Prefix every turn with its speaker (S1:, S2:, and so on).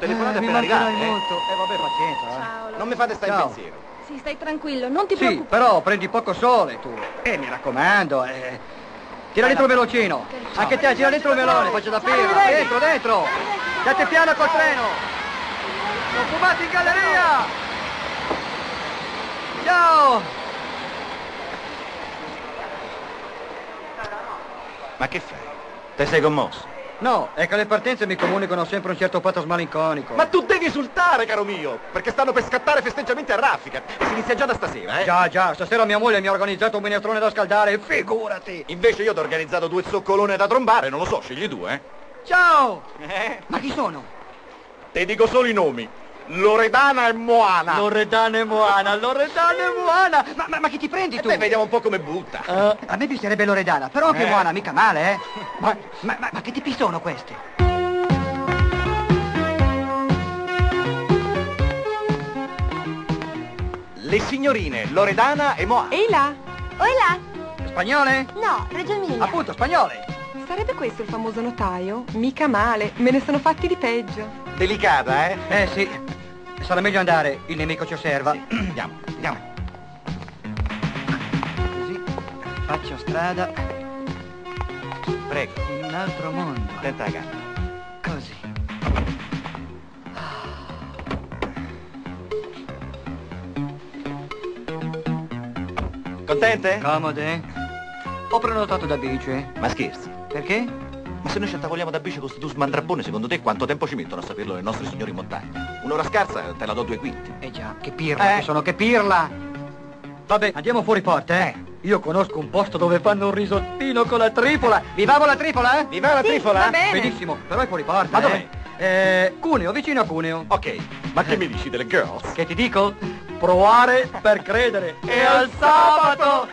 S1: telefonate
S2: Eh, mi
S1: appena arrivate. eh.
S2: molto. Eh, vabbè, pazienza. eh.
S3: Ciao.
S1: Non mi fate stare in
S2: Ciao.
S1: pensiero.
S3: Sì, stai tranquillo, non ti
S2: Sì,
S3: preoccupare.
S2: però prendi poco sole tu. Eh, mi raccomando, eh. Tira dentro il velocino. Anche te, tira dentro il velone, faccio da pirla. Dentro, dentro. Date piano col treno. Sono fumati in galleria. Ciao.
S1: Ma che fai? Te sei commosso?
S2: No, è che le partenze mi comunicano sempre un certo pathos malinconico.
S1: Ma tu devi esultare, caro mio, perché stanno per scattare festeggiamenti a raffica. E si inizia già da stasera, eh?
S2: Già, già, stasera mia moglie mi ha organizzato un minestrone da scaldare, figurati.
S1: Invece io ti ho organizzato due zoccolone da trombare, non lo so, scegli due, eh?
S2: Ciao.
S1: Eh?
S2: Ma chi sono?
S1: Te dico solo i nomi. Loredana e Moana.
S2: Loredana e Moana, Loredana e Moana. Ma, ma, ma chi ti prendi
S1: E
S2: tu?
S1: te vediamo un po' come butta.
S2: Eh, a me piacerebbe Loredana, però anche
S1: Eh.
S2: Moana, mica male, eh? Ma, ma, ma- ma che tipi sono questi?
S1: Le signorine Loredana e Moana.
S3: Ehi là,
S4: Oi là?
S2: Spagnole?
S4: No, Reggio Emilia.
S2: Appunto, spagnole.
S3: sarebbe questo il famoso notaio? Mica male, me ne sono fatti di peggio.
S1: Delicata, eh?
S2: Eh sì, sarà meglio andare, il nemico ci osserva.
S1: Andiamo.
S2: Andiamo. Così, faccio strada
S1: Prego,
S2: in un altro mondo.
S1: tenta la gamba.
S2: Così.
S1: Contente?
S2: Comode? Ho prenotato da bici.
S1: Ma scherzi.
S2: Perché?
S1: Ma se noi ci attavoliamo da bici con sto tu smandrappone, secondo te quanto tempo ci mettono a saperlo le nostre signore in montagna? Un'ora scarsa te la do due quinti.
S2: Eh già, che pirla
S1: Eh.
S2: che sono, che pirla! Vabbè, andiamo fuori porta, eh? Io conosco un posto dove fanno un risottino con la tripola. Vivavo la tripola, eh?
S1: Viva la trifola?
S3: va bene.
S2: Benissimo, però è fuori porta.
S1: Ma
S2: eh?
S1: dov'è?
S2: Eh, Cuneo, vicino a Cuneo.
S1: Ok, ma che mi dici delle girls?
S2: Che ti dico? Provare per credere. E al sabato